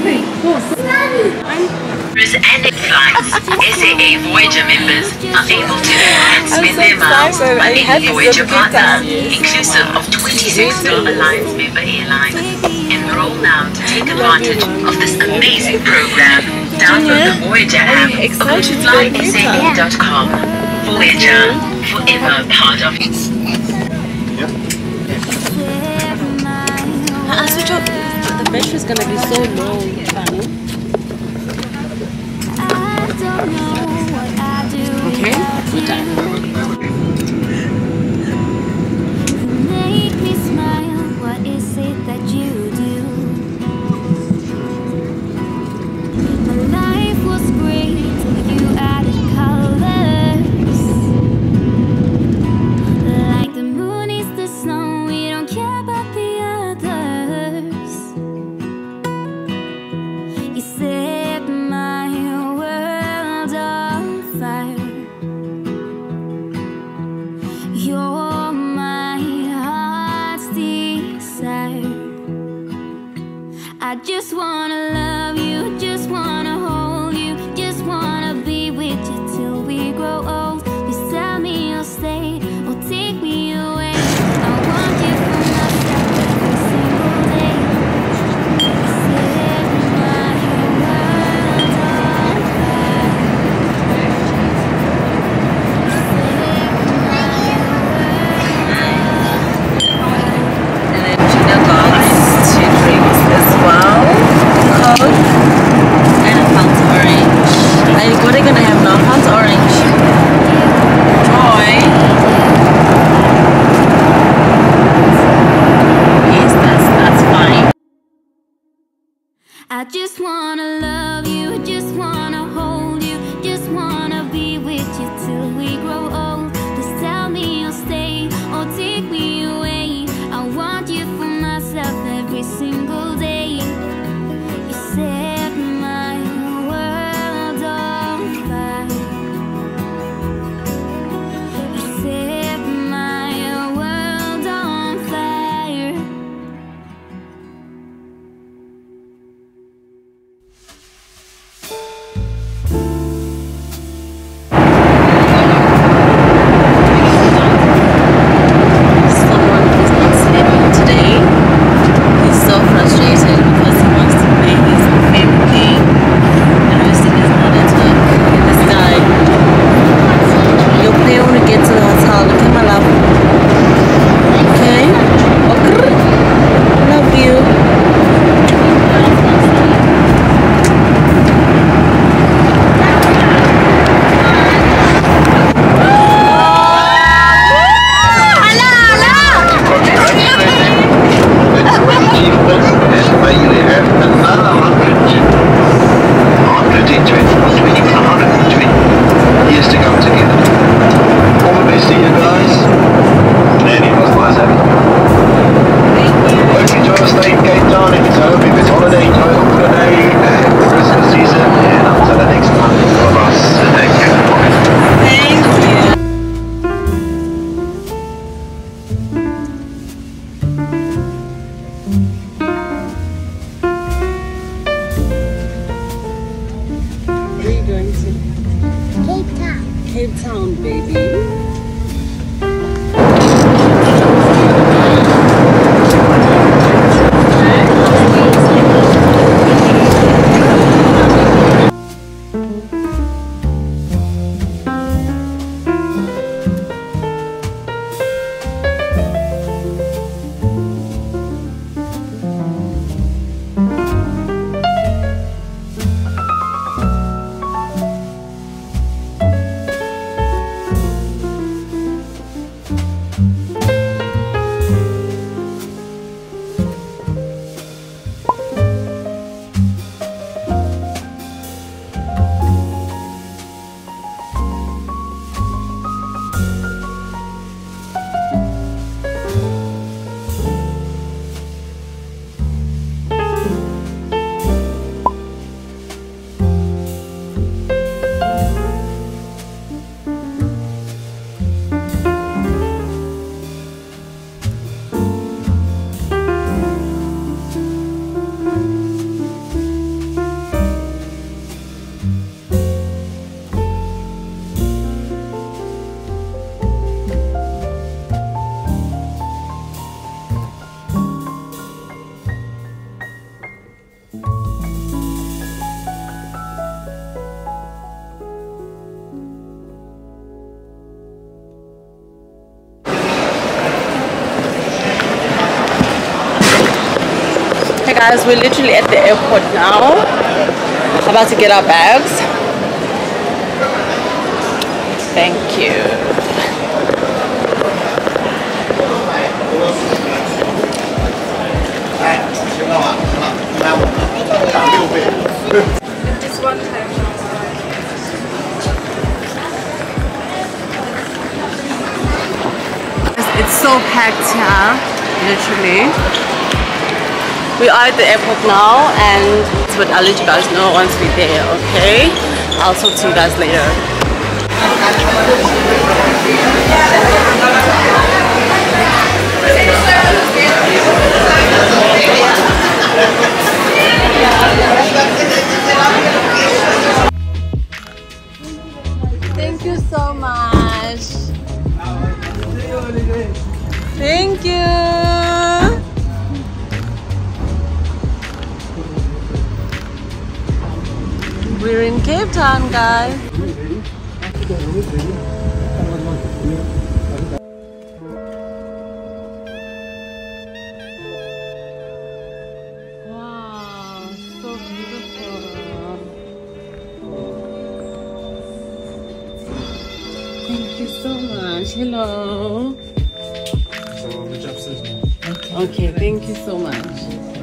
Hey, I'm flights, Voyager members are able to and spend so their miles by any Voyager partner, inclusive of 26 Star Alliance member airlines. Enroll now to take advantage of this amazing program. Download the Voyager app or go to flysaa.com. Voyager, forever part of it. pressure is gonna be so low, Okay, we're done. Make me smile. What is it that you Cape Town, baby. Guys, we're literally at the airport now. About to get our bags. Thank you. It's so packed here, literally. We are at the airport now and but I'll let you guys know once we're there, okay? I'll talk to you guys later. We're in Cape Town, guys. Wow, so beautiful. Thank you so much. Hello. Okay, thank you so much.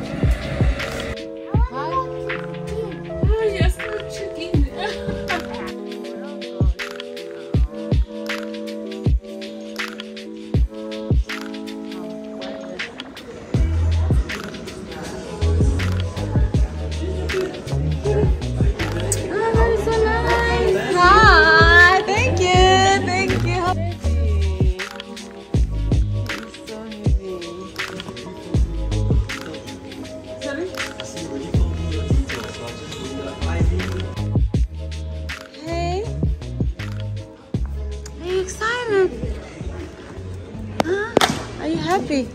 Happy?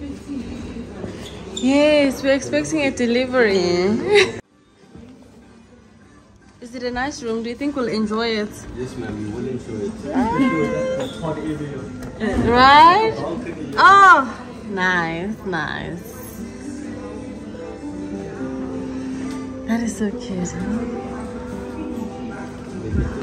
Yes, we're expecting a delivery. Is it a nice room? Do you think we'll enjoy it? Yes, ma'am, we will enjoy it. Ah. Right? Oh, nice, nice. That is so cute. Huh?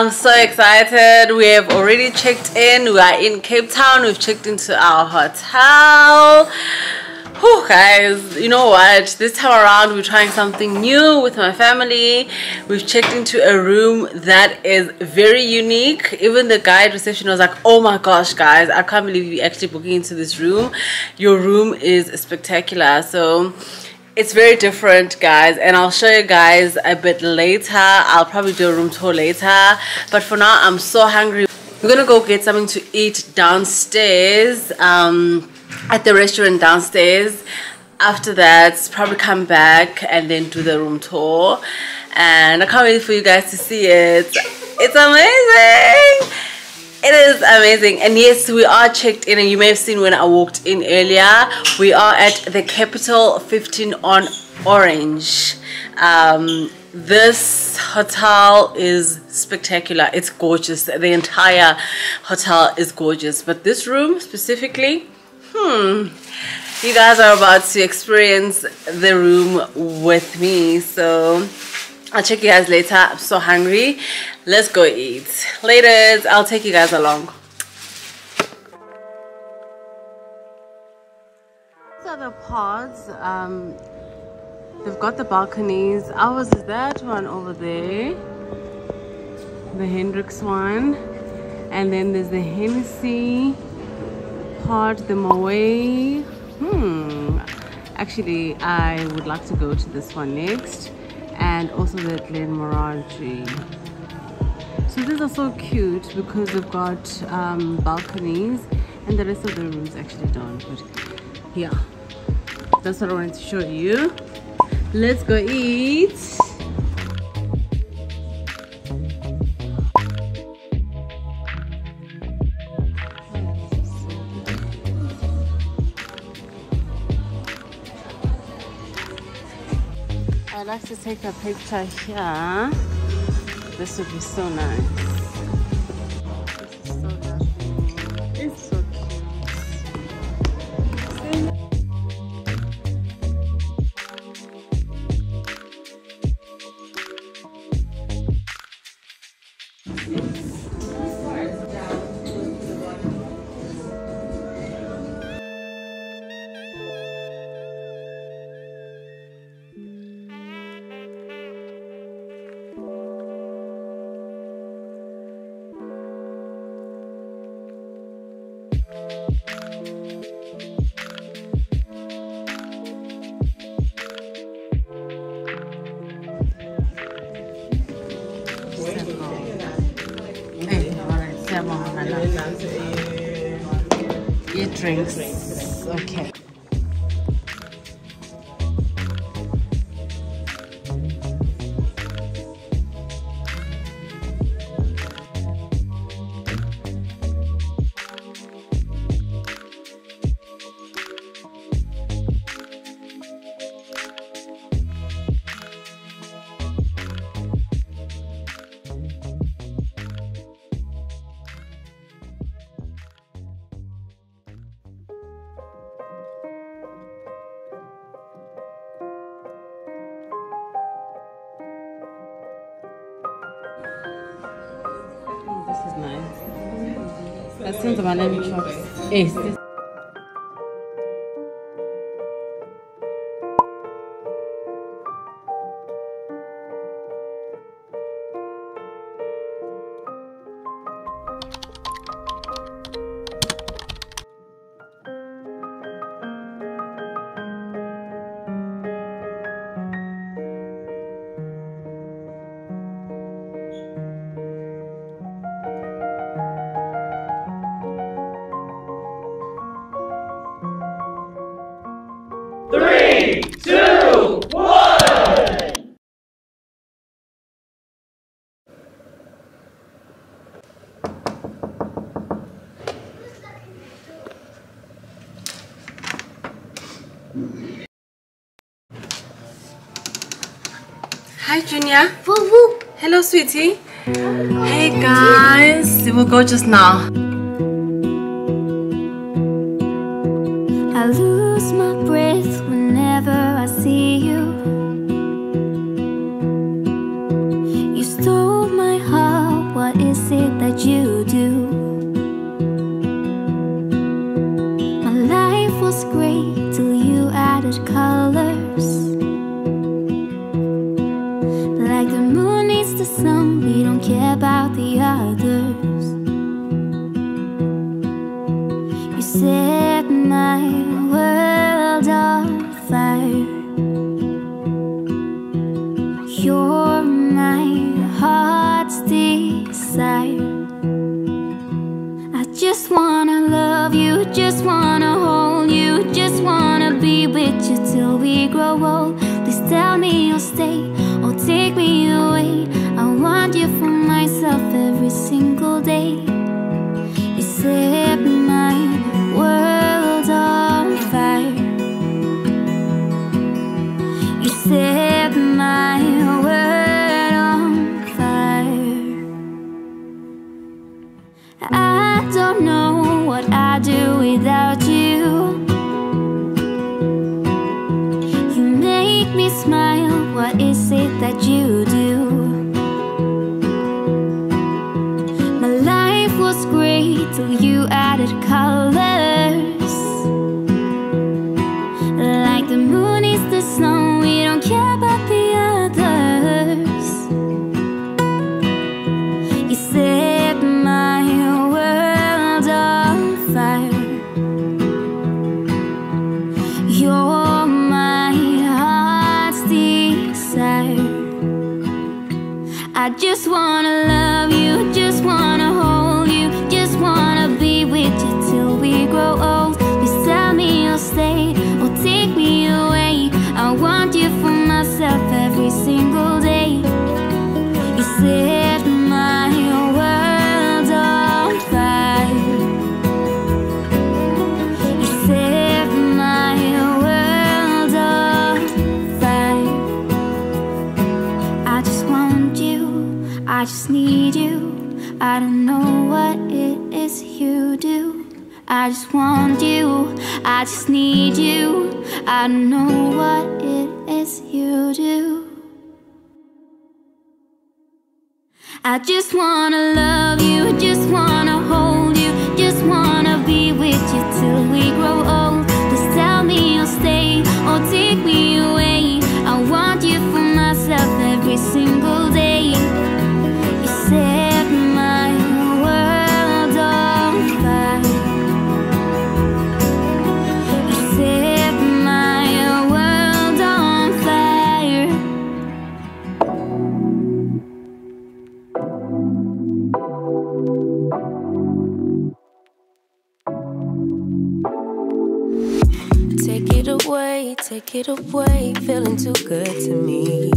I'm so excited. We have already checked in. We are in Cape Town. We've checked into our hotel. Whew, guys, you know what? This time around, we're trying something new with my family. We've checked into a room that is very unique. Even the guy reception was like, "Oh my gosh, guys, I can't believe you actually booking into this room. Your room is spectacular." So it's very different guys and i'll show you guys a bit later. I'll probably do a room tour later but for now i'm so hungry. We're gonna go get something to eat downstairs um at the restaurant downstairs. After that probably come back and then do the room tour. And i can't wait for you guys to see it. It's amazing it is amazing. And yes we are checked in and you may have seen when i walked in earlier we are at the capital 15 on orange. Um, this hotel is spectacular. It's gorgeous. The entire hotel is gorgeous. But this room specifically hmm you guys are about to experience the room with me. So I'll check you guys later. I'm so hungry let's go eat. Later i'll take you guys along. So the pods um they've got the balconies. Ours is that one over there the Hendricks one. And then there's the hennessy pod the Moët. Hmm actually i would like to go to this one next. And also the Glenmorangie so these are so cute because they've got um, balconies and the rest of the rooms actually don't but yeah. That's what i wanted to show you. Let's go eat. I'd like to take a picture here. This would be so nice. drinks. Okay. Este. Hi, Junior. Woo woo. Hello, sweetie. Hey, guys. We will go just now. I just want you, I just need you. I know what it is you do. I just wanna Get away, feeling too good to me.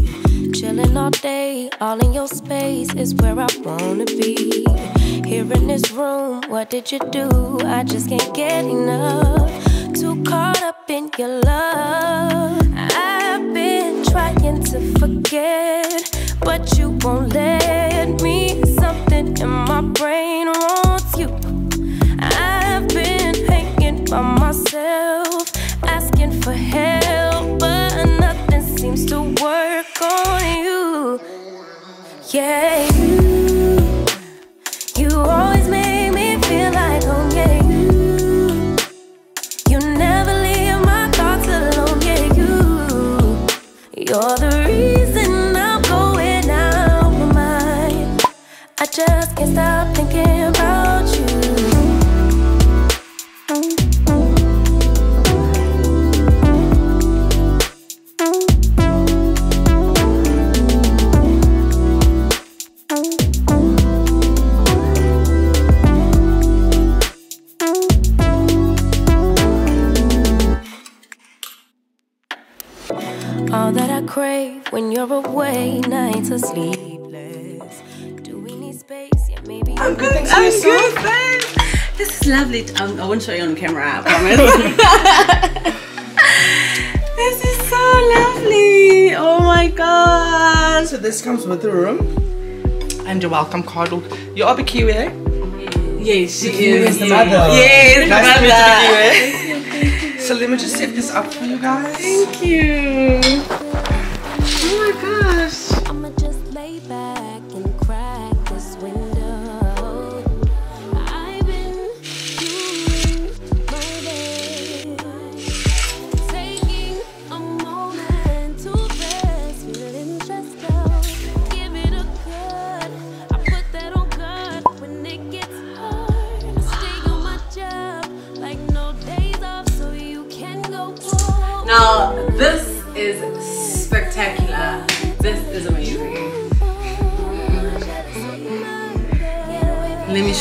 Chilling all day, all in your space is where I wanna be. Here in this room, what did you do? I just can't get enough. Too caught up in your love. I've been trying to forget, but you won't let. yeah. when you're away, nights are sleepless. Do we need space? Yeah, maybe. I'm good. I'm good, babe. This is lovely. Um, I won't show you on camera. I promise. this is so lovely. Oh my god. So this comes with the room and you're welcome cuddled. You're a Kiwi, eh? Yes, yeah, she is. is the mother. Yes, nice mother. To meet you, eh? So let me just set this up for you guys. Thank you my gosh.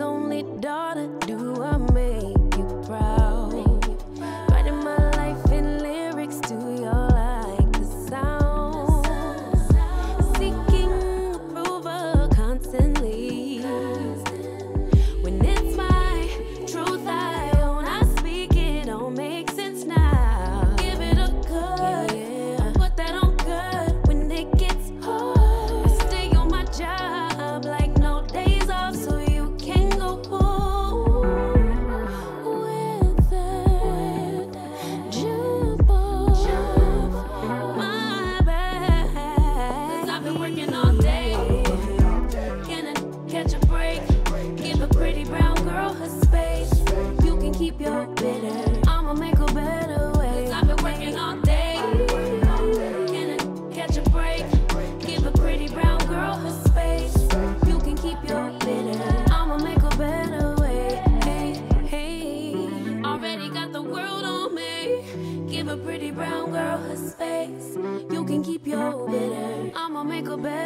only girl her space. You can keep your bitter. I'ma make a bed.